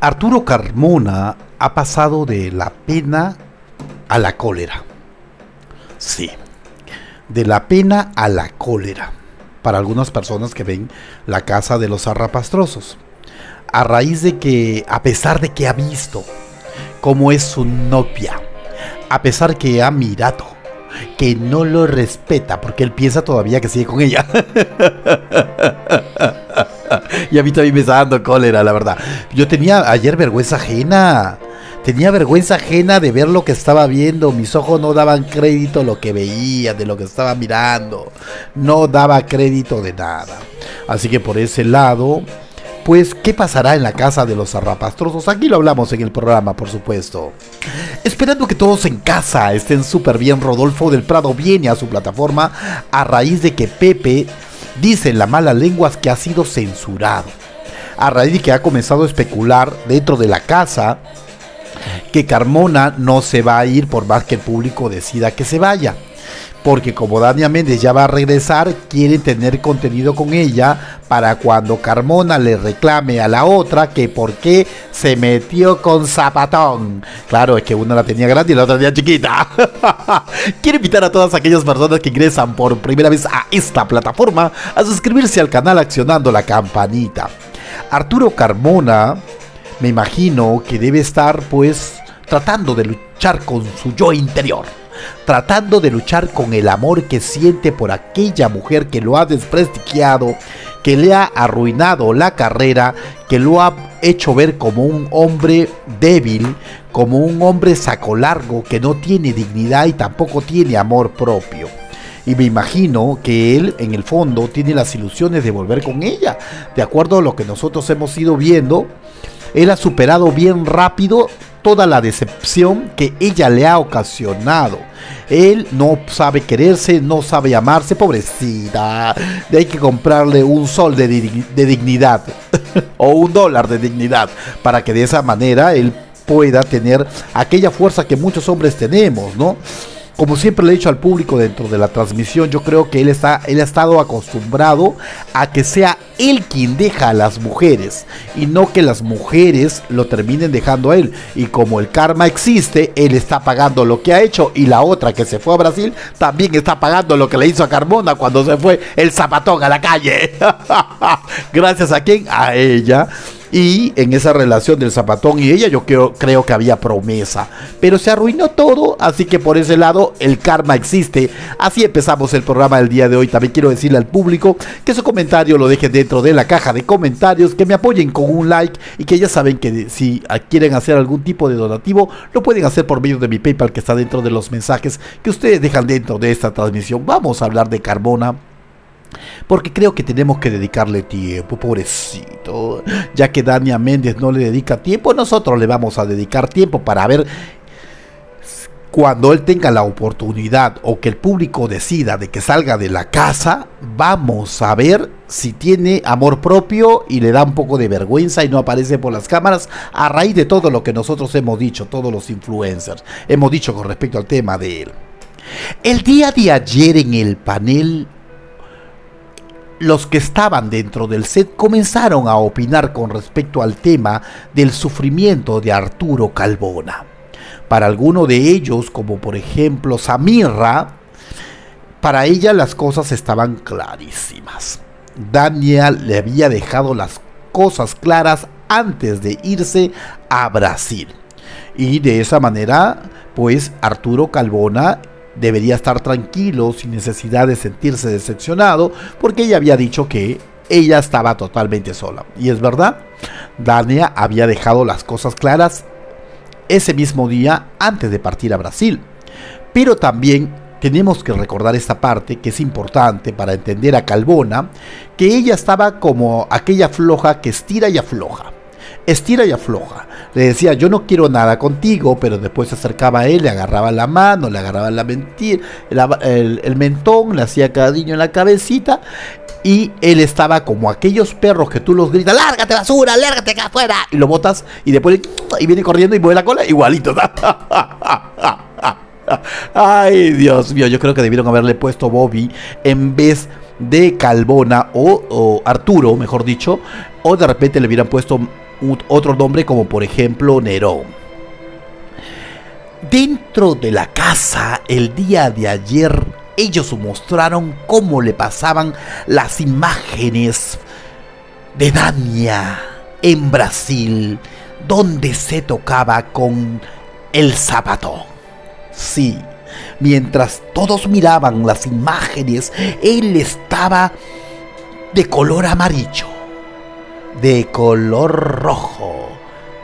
Arturo Carmona ha pasado de la pena a la cólera. Sí, de la pena a la cólera. Para algunas personas que ven la casa de los arrapastrosos. A raíz de que, a pesar de que ha visto cómo es su novia, a pesar que ha mirado, que no lo respeta, porque él piensa todavía que sigue con ella. y a mí también me está dando cólera, la verdad. Yo tenía ayer vergüenza ajena. Tenía vergüenza ajena de ver lo que estaba viendo. Mis ojos no daban crédito a lo que veía, de lo que estaba mirando. No daba crédito de nada. Así que por ese lado, pues, ¿qué pasará en la casa de los zarrapastrosos? Aquí lo hablamos en el programa, por supuesto. Esperando que todos en casa estén súper bien, Rodolfo del Prado viene a su plataforma a raíz de que Pepe dice en la mala lenguas que ha sido censurado. A raíz de que ha comenzado a especular dentro de la casa que Carmona no se va a ir por más que el público decida que se vaya. Porque como Dania Méndez ya va a regresar, quieren tener contenido con ella para cuando Carmona le reclame a la otra que por qué se metió con Zapatón. Claro, es que una la tenía grande y la otra tenía chiquita. Quiero invitar a todas aquellas personas que ingresan por primera vez a esta plataforma a suscribirse al canal accionando la campanita. Arturo Carmona me imagino que debe estar pues tratando de luchar con su yo interior, tratando de luchar con el amor que siente por aquella mujer que lo ha desprestigiado, que le ha arruinado la carrera, que lo ha hecho ver como un hombre débil, como un hombre saco largo que no tiene dignidad y tampoco tiene amor propio. Y me imagino que él en el fondo tiene las ilusiones de volver con ella. De acuerdo a lo que nosotros hemos ido viendo, él ha superado bien rápido toda la decepción que ella le ha ocasionado. Él no sabe quererse, no sabe amarse, pobrecita. Hay que comprarle un sol de, de dignidad o un dólar de dignidad para que de esa manera él pueda tener aquella fuerza que muchos hombres tenemos, ¿no? Como siempre le he dicho al público dentro de la transmisión, yo creo que él, está, él ha estado acostumbrado a que sea él quien deja a las mujeres y no que las mujeres lo terminen dejando a él. Y como el karma existe, él está pagando lo que ha hecho y la otra que se fue a Brasil también está pagando lo que le hizo a Carmona cuando se fue el zapatón a la calle. Gracias a quién? A ella. Y en esa relación del zapatón y ella yo creo, creo, que había promesa. Pero se arruinó todo, así que por ese lado el karma existe. Así empezamos el programa del día de hoy. También quiero decirle al público que su comentario lo dejen dentro de la caja de comentarios, que me apoyen con un like y que ya saben que si quieren hacer algún tipo de donativo, lo pueden hacer por medio de mi PayPal que está dentro de los mensajes que ustedes dejan dentro de esta transmisión. Vamos a hablar de Carbona porque creo que tenemos que dedicarle tiempo, pobrecito. Ya que Dania Méndez no le dedica tiempo, nosotros le vamos a dedicar tiempo para ver cuando él tenga la oportunidad o que el público decida de que salga de la casa, vamos a ver si tiene amor propio y le da un poco de vergüenza y no aparece por las cámaras a raíz de todo lo que nosotros hemos dicho, todos los influencers, hemos dicho con respecto al tema de él. El día de ayer en el panel los que estaban dentro del set comenzaron a opinar con respecto al tema del sufrimiento de Arturo Calbona. Para alguno de ellos, como por ejemplo Samirra, para ella las cosas estaban clarísimas. Daniel le había dejado las cosas claras antes de irse a Brasil. Y de esa manera, pues Arturo Calbona debería estar tranquilo sin necesidad de sentirse decepcionado porque ella había dicho que ella estaba totalmente sola. Y es verdad, Dania había dejado las cosas claras ese mismo día antes de partir a Brasil. Pero también tenemos que recordar esta parte que es importante para entender a Calbona, que ella estaba como aquella floja que estira y afloja estira y afloja. Le decía, yo no quiero nada contigo, pero después se acercaba a él, le agarraba la mano, le agarraba la mentira, el, mentón, le hacía cariño en la cabecita. Y él estaba como aquellos perros que tú los gritas, lárgate basura, lárgate acá afuera. Y lo botas y después y viene corriendo y mueve la cola igualito. Ay, Dios mío, yo creo que debieron haberle puesto Bobby en vez de Calbona o Arturo, mejor dicho. O de repente le hubieran puesto otro nombre como por ejemplo Nerón. Dentro de la casa el día de ayer ellos mostraron cómo le pasaban las imágenes de Dania en Brasil, donde se tocaba con el zapato. Sí, mientras todos miraban las imágenes, él estaba de color amarillo, de color rojo,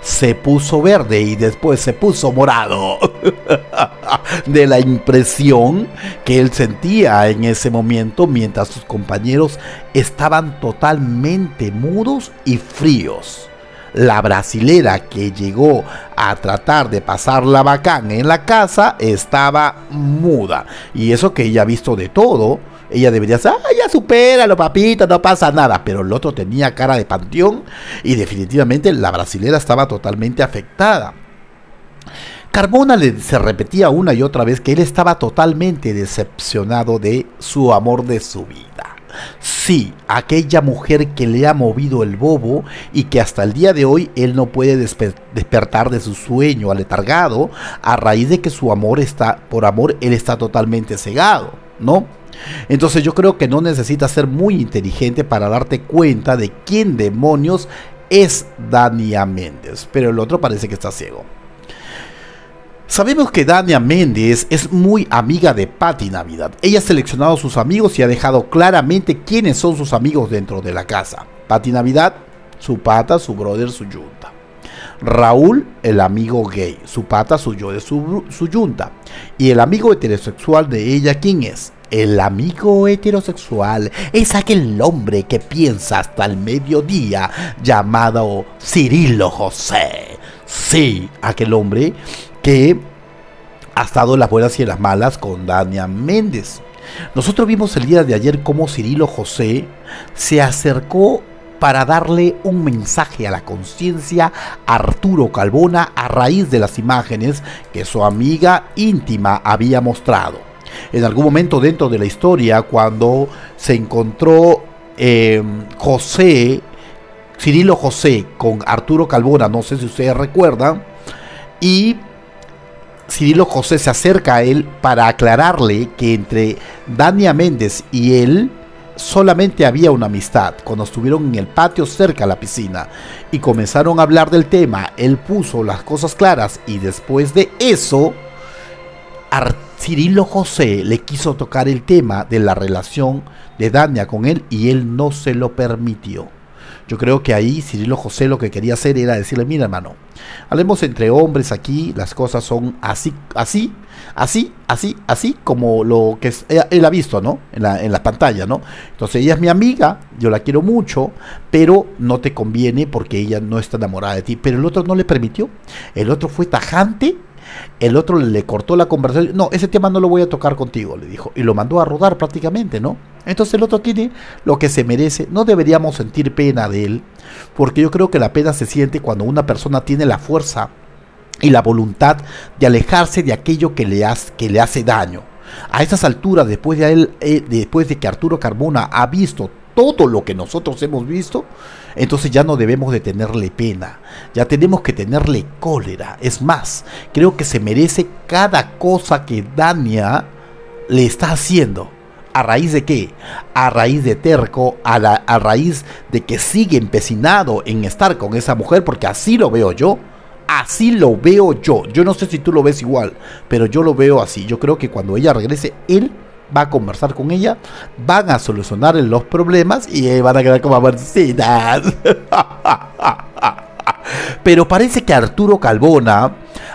se puso verde y después se puso morado. de la impresión que él sentía en ese momento mientras sus compañeros estaban totalmente mudos y fríos. La brasilera que llegó a tratar de pasar la bacán en la casa estaba muda. Y eso que ella ha visto de todo, ella debería ser, ah, ya supéralo, papito, no pasa nada. Pero el otro tenía cara de panteón y definitivamente la brasilera estaba totalmente afectada. Carbona le, se repetía una y otra vez que él estaba totalmente decepcionado de su amor de su vida. Sí, aquella mujer que le ha movido el bobo y que hasta el día de hoy él no puede despertar de su sueño aletargado a raíz de que su amor está, por amor, él está totalmente cegado, ¿no? Entonces yo creo que no necesitas ser muy inteligente para darte cuenta de quién demonios es Dania Méndez, pero el otro parece que está ciego. Sabemos que Dania Méndez es muy amiga de Patti Navidad. Ella ha seleccionado a sus amigos y ha dejado claramente quiénes son sus amigos dentro de la casa. Patti Navidad, su pata, su brother, su yunta. Raúl, el amigo gay, su pata, su yo de su, su yunta. Y el amigo heterosexual de ella, ¿quién es? El amigo heterosexual es aquel hombre que piensa hasta el mediodía llamado Cirilo José. Sí, aquel hombre que ha estado en las buenas y en las malas con Dania Méndez. Nosotros vimos el día de ayer cómo Cirilo José se acercó para darle un mensaje a la conciencia Arturo Calbona a raíz de las imágenes que su amiga íntima había mostrado. En algún momento dentro de la historia, cuando se encontró em, José, Cirilo José con Arturo Calvona, no sé si ustedes recuerdan, y Cirilo José se acerca a él para aclararle que entre Dania Méndez y él solamente había una amistad. Cuando estuvieron en el patio cerca a la piscina y comenzaron a hablar del tema, él puso las cosas claras y después de eso, Cirilo José le quiso tocar el tema de la relación de Dania con él y él no se lo permitió. Yo creo que ahí Cirilo José lo que quería hacer era decirle, mira hermano, hablemos entre hombres aquí, las cosas son así, así, así, así, así como lo que él ha visto, ¿no? En la, en la pantalla, ¿no? Entonces ella es mi amiga, yo la quiero mucho, pero no te conviene porque ella no está enamorada de ti. Pero el otro no le permitió. El otro fue tajante el otro le cortó la conversación. No, ese tema no lo voy a tocar contigo, le dijo. Y lo mandó a rodar prácticamente, ¿no? Entonces el otro tiene lo que se merece. No deberíamos sentir pena de él, porque yo creo que la pena se siente cuando una persona tiene la fuerza y la voluntad de alejarse de aquello que le, hace, daño. A esas alturas, después de, él, eh, después de que Arturo Carbona ha visto todo lo que nosotros hemos visto, entonces ya no debemos de tenerle pena, ya tenemos que tenerle cólera. Es más, creo que se merece cada cosa que Dania le está haciendo. ¿A raíz de qué? A raíz de terco, a, a raíz de que sigue empecinado en estar con esa mujer, porque así lo veo yo. Así lo veo yo. Yo no sé si tú lo ves igual, pero yo lo veo así. Yo creo que cuando ella regrese, él va a conversar con ella, van a solucionar los problemas y van a quedar como amorcitas. Pero parece que Arturo Calbona,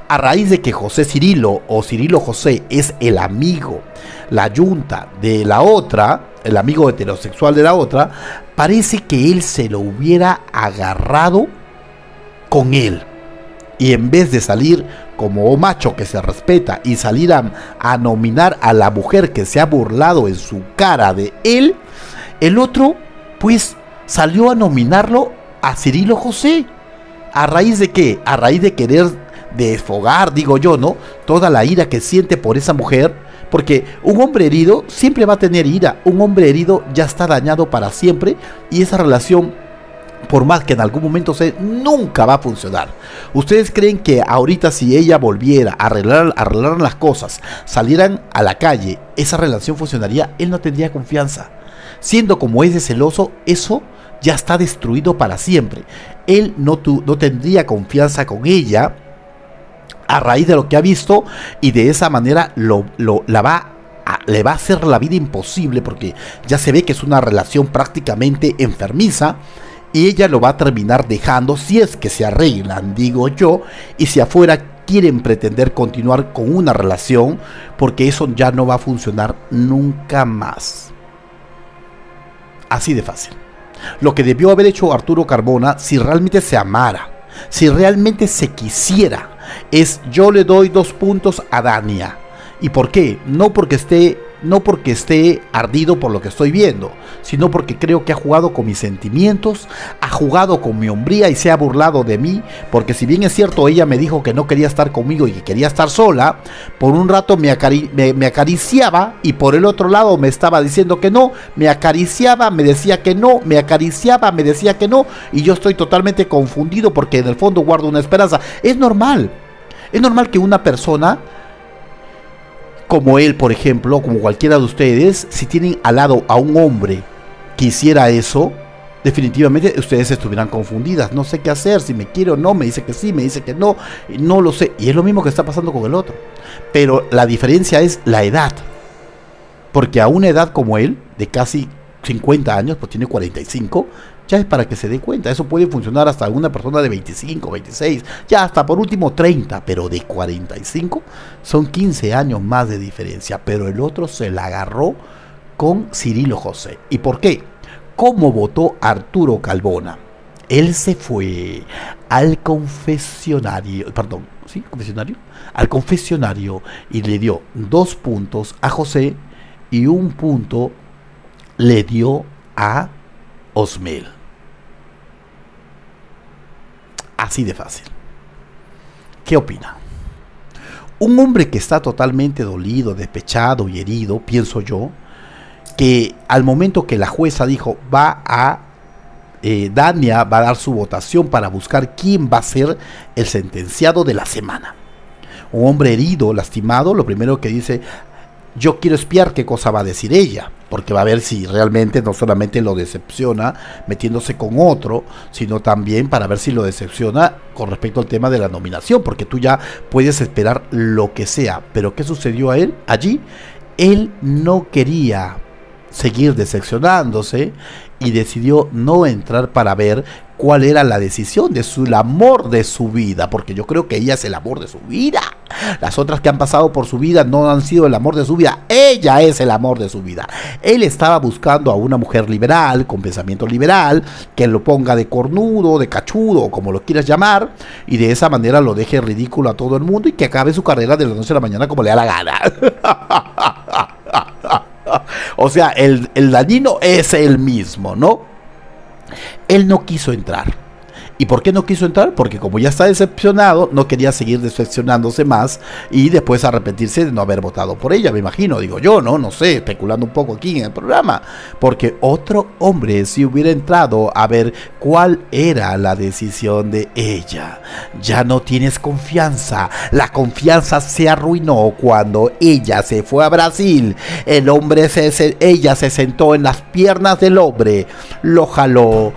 a raíz de que José Cirilo o Cirilo José es el amigo, la yunta de la otra, el amigo heterosexual de la otra, parece que él se lo hubiera agarrado con él. Y en vez de salir como macho que se respeta y salir a, nominar a la mujer que se ha burlado en su cara de él, el otro pues salió a nominarlo a Cirilo José. ¿A raíz de qué? A raíz de querer desfogar, digo yo, ¿no? Toda la ira que siente por esa mujer. Porque un hombre herido siempre va a tener ira. Un hombre herido ya está dañado para siempre. Y esa relación por más que en algún momento se nunca va a funcionar. ¿Ustedes creen que ahorita si ella volviera a arreglar, arreglar las cosas, salieran a la calle, esa relación funcionaría? Él no tendría confianza. Siendo como es de celoso, eso ya está destruido para siempre. Él no, no tendría confianza con ella a raíz de lo que ha visto y de esa manera lo, la va le va a hacer la vida imposible porque ya se ve que es una relación prácticamente enfermiza y ella lo va a terminar dejando si es que se arreglan, digo yo, y si afuera quieren pretender continuar con una relación, porque eso ya no va a funcionar nunca más. Así de fácil. Lo que debió haber hecho Arturo Carbona, si realmente se amara, si realmente se quisiera, es yo le doy dos puntos a Dania. ¿Y por qué? No porque esté no porque esté ardido por lo que estoy viendo, sino porque creo que ha jugado con mis sentimientos, ha jugado con mi hombría y se ha burlado de mí, porque si bien es cierto, ella me dijo que no quería estar conmigo y que quería estar sola, por un rato me, acariciaba y por el otro lado me estaba diciendo que no, me acariciaba, me decía que no, me acariciaba, me decía que no, y yo estoy totalmente confundido porque en el fondo guardo una esperanza. Es normal, es normal que una persona como él, por ejemplo, como cualquiera de ustedes, si tienen al lado a un hombre que hiciera eso, definitivamente ustedes estuvieran confundidas. No sé qué hacer, si me quiere o no, me dice que sí, me dice que no, no lo sé. Y es lo mismo que está pasando con el otro. Pero la diferencia es la edad. Porque a una edad como él, de casi 50 años, pues tiene 45, ya es para que se dé cuenta. Eso puede funcionar hasta una persona de 25, 26, ya hasta por último 30, pero de 45 son 15 años más de diferencia. Pero el otro se la agarró con Cirilo José. ¿Y por qué? ¿Cómo votó Arturo Calbona? Él se fue al confesionario, perdón, ¿sí? ¿Confesionario? Al confesionario y le dio dos puntos a José y un punto le dio a Osmel. Así de fácil. ¿Qué opina? Un hombre que está totalmente dolido, despechado y herido, pienso yo, que al momento que la jueza dijo va a eh, Dania va a dar su votación para buscar quién va a ser el sentenciado de la semana. Un hombre herido, lastimado, lo primero que dice, yo quiero espiar qué cosa va a decir ella, porque va a ver si realmente no solamente lo decepciona metiéndose con otro, sino también para ver si lo decepciona con respecto al tema de la nominación, porque tú ya puedes esperar lo que sea. Pero ¿qué sucedió a él allí? Él no quería seguir decepcionándose y decidió no entrar para ver cuál era la decisión de su el amor de su vida, porque yo creo que ella es el amor de su vida. Las otras que han pasado por su vida no han sido el amor de su vida, ella es el amor de su vida. Él estaba buscando a una mujer liberal, con pensamiento liberal, que lo ponga de cornudo, de cachudo, o como lo quieras llamar, y de esa manera lo deje ridículo a todo el mundo y que acabe su carrera de la noche a la mañana como le da la gana. o sea, el, el dañino es el mismo, ¿no? Él no quiso entrar. ¿Y por qué no quiso entrar? Porque como ya está decepcionado, no quería seguir decepcionándose más y después arrepentirse de no haber votado por ella, me imagino, digo yo, ¿no? No sé, especulando un poco aquí en el programa. Porque otro hombre, si hubiera entrado a ver cuál era la decisión de ella, ya no tienes confianza. La confianza se arruinó cuando ella se fue a Brasil. El hombre se, ella se sentó en las piernas del hombre, lo jaló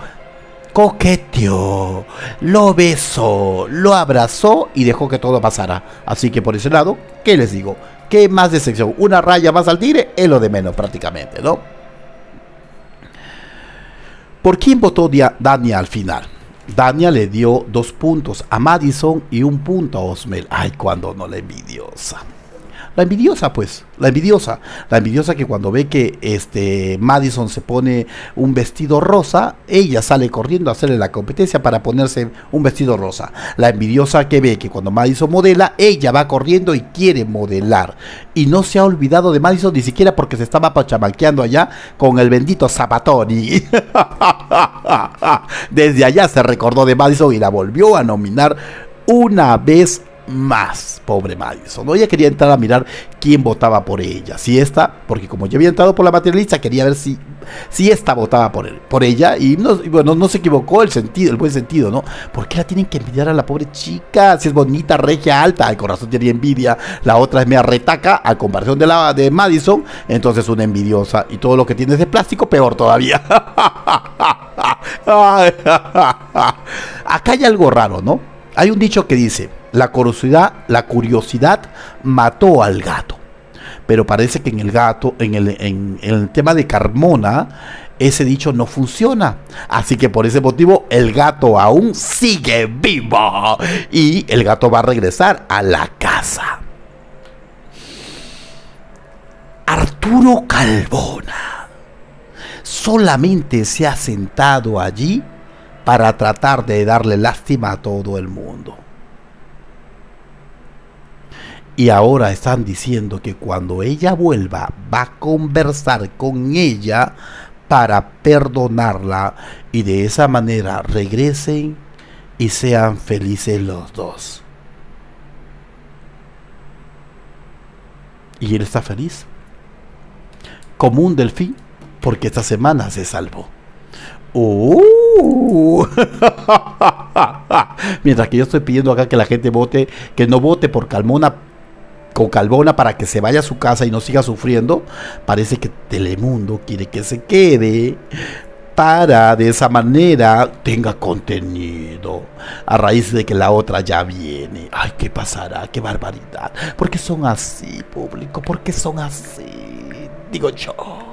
coqueteó, lo besó, lo abrazó y dejó que todo pasara. Así que por ese lado, ¿qué les digo? ¿Qué más de sección? Una raya más al tigre es lo de menos prácticamente, ¿no? ¿Por quién votó Dania al final? Dania le dio dos puntos a Madison y un punto a Osmel. Ay, cuando no la envidiosa. La envidiosa, pues, la envidiosa. La envidiosa que cuando ve que este Madison se pone un vestido rosa, ella sale corriendo a hacerle la competencia para ponerse un vestido rosa. La envidiosa que ve que cuando Madison modela, ella va corriendo y quiere modelar. Y no se ha olvidado de Madison ni siquiera porque se estaba pachamanqueando allá con el bendito Zapatoni. Desde allá se recordó de Madison y la volvió a nominar una vez más, pobre Madison. ¿no? Ella quería entrar a mirar quién votaba por ella. Si esta, porque como yo había entrado por la materialista, quería ver si, si esta votaba por, él, por ella. Y, no, bueno, no se equivocó el sentido, el buen sentido, ¿no? ¿Por qué la tienen que envidiar a la pobre chica? Si es bonita, regia, alta, el corazón tiene envidia. La otra es mea retaca, a comparación de la de Madison. Entonces una envidiosa. Y todo lo que tiene es de plástico, peor todavía. Acá hay algo raro, ¿no? Hay un dicho que dice la curiosidad, la curiosidad mató al gato. Pero parece que en el gato, en el, en, el tema de Carmona, ese dicho no funciona. Así que por ese motivo el gato aún sigue vivo. Y el gato va a regresar a la casa. Arturo Calvona solamente se ha sentado allí para tratar de darle lástima a todo el mundo. Y ahora están diciendo que cuando ella vuelva va a conversar con ella para perdonarla y de esa manera regresen y sean felices los dos. Y él está feliz. Como un delfín, porque esta semana se salvó. Uh. Mientras que yo estoy pidiendo acá que la gente vote, que no vote por Calmona con Calvona para que se vaya a su casa y no siga sufriendo, parece que Telemundo quiere que se quede para de esa manera tenga contenido a raíz de que la otra ya viene. Ay, ¿qué pasará? ¡Qué barbaridad! ¿Por qué son así, público? ¿Por qué son así? Digo yo.